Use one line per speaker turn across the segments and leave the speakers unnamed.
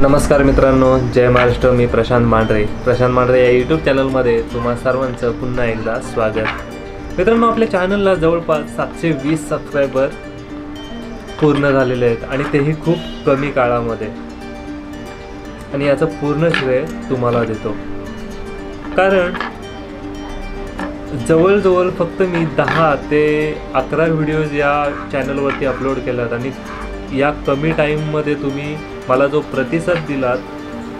नमस्कार मित्रांनो जय महाराष्ट्र मी प्रशांत मांढरे. प्रशांत मांढरे या यूट्यूब चॅनलमध्ये तुम्हा सर्वांचं पुन्हा एकदा स्वागत. मित्रांनो आपल्या चॅनलला जवळपास सातशे वीस सबस्क्रायबर पूर्ण झालेले आहेत आणि तेही खूप कमी काळामध्ये. आणि याचं पूर्ण श्रेय तुम्हाला देतो. कारण जवळजवळ फक्त मी दहा ते अकरा व्हिडिओज या चॅनलवरती अपलोड केल्यात आणि या कमी टाईममध्ये तुम्ही मला जो प्रतिसाद दिलात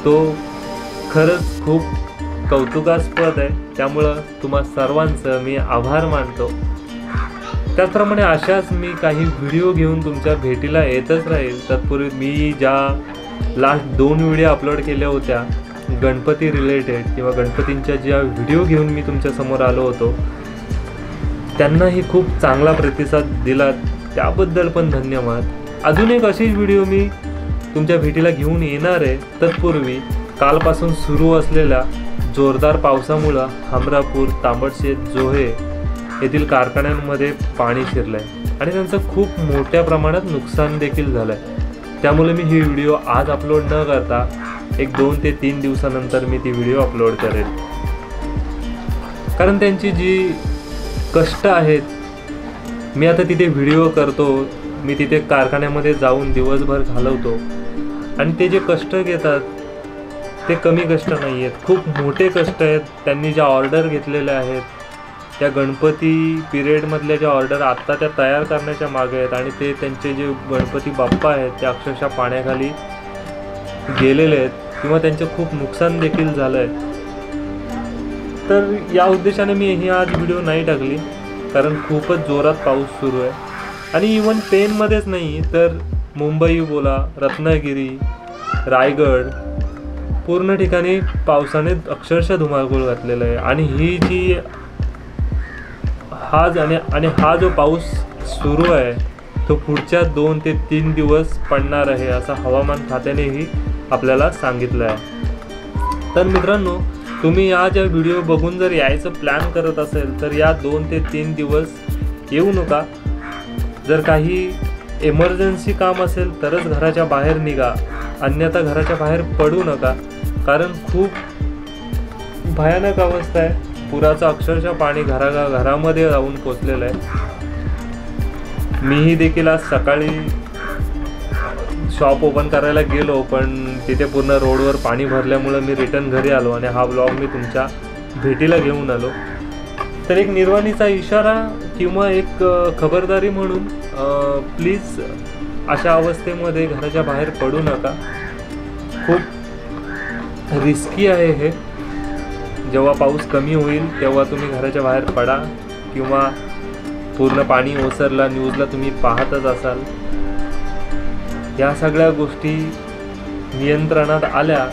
तो खरंच खूप कौतुकास्पद आहे. त्यामुळं तुम्हा सर्वांचं मी आभार मानतो. त्याचप्रमाणे अशाच मी काही व्हिडिओ घेऊन तुमच्या भेटीला येतच राहील. तत्पूर्वी मी ज्या लास्ट दोन व्हिडिओ अपलोड केल्या होत्या गणपती रिलेटेड किंवा गणपतींच्या ज्या व्हिडिओ घेऊन मी तुमच्यासमोर आलो होतो त्यांनाही खूप चांगला प्रतिसाद दिला त्याबद्दल पण धन्यवाद. अजून एक अशीच व्हिडिओ मी तुमच्या भेटीला घेऊन येणार आहे. तत्पूर्वी कालपासून सुरू असलेल्या जोरदार पावसामुळं हमरापूर तांबडशेत जोहे येथील कारखान्यांमध्ये पाणी शिरलं आहे आणि त्यांचं खूप मोठ्या प्रमाणात नुकसान देखील झालं आहे त्यामुळे मी ही व्हिडिओ आज अपलोड न करता एक दोन ते तीन दिवसानंतर मी ती व्हिडिओ अपलोड करेल. कारण त्यांची जी कष्ट आहेत मी आता तिथे व्हिडिओ करतो मी तिथे कारखान्यामध्ये जाऊन दिवसभर घालवतो. आणि ते जे कष्ट घेतात ते कमी कष्ट नाही आहेत खूप मोठे कष्ट आहेत. त्यांनी ज्या ऑर्डर घेतलेल्या आहेत त्या गणपती पिरियडमधल्या ज्या ऑर्डर आत्ता त्या तयार करण्याच्या मागे आहेत आणि ते त्यांचे जे गणपती बाप्पा आहेत ते अक्षरशः पाण्याखाली गेलेले आहेत किंवा त्यांचं खूप नुकसान देखील झालं आहे तर या उद्देशाने मी ही आज व्हिडिओ नाही टाकली कारण खूपच जोरात पाऊस सुरू आहे. आणि इवन पेनमध्येच नाही तर मुंबई बोला रत्नागिरी रायगड पूर्ण ठिकाणी पावसाने अक्षरशः धुमाकूळ घातलेला आहे. आणि ही जी हा ज- आणि आणि हा जो पाऊस सुरू आहे तो पुढच्या दोन ते तीन दिवस पडणार आहे असं हवामान खात्यानेही आपल्याला सांगितलं आहे. तर मित्रांनो तुम्ही या ज्या व्हिडिओ बघून जर यायचं प्लॅन करत असेल तर या दोन ते तीन दिवस येऊ नका. जर काही एमर्जन्सी काम असेल तरच घराच्या बाहेर निघा. अन्यथा घराच्या बाहेर पडू नका. कारण खूप भयानक अवस्था आहे. पुराचं अक्षरशः पाणी घरा घरामध्ये जाऊन पोचलेलं आहे. मीही देखील आज सकाळी शॉप ओपन करायला गेलो पण तिथे पूर्ण रोडवर पाणी भरल्यामुळं मी रिटर्न घरी आलो आणि हा ब्लॉग मी तुमच्या भेटीला घेऊन आलो. तर एक निर्वाणीचा इशारा किंवा एक खबरदारी म्हणून प्लीज अशा अवस्थेमध्ये घराच्या बाहेर पडू नका. खूप रिस्की आहे हे. जेव्हा पाऊस कमी होईल तेव्हा तुम्ही घराच्या बाहेर पडा किंवा पूर्ण पाणी ओसरला न्यूजला तुम्ही पाहतच असाल. या सगळ्या गोष्टी नियंत्रणात आल्या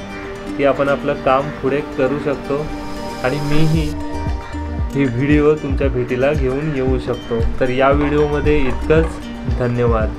की आपण आपलं काम पुढे करू शकतो. आणि मीही ही व्हिडिओ तुमच्या भेटीला घेऊन येऊ शकतो. तर या व्हिडिओमध्ये इतकंच. धन्यवाद.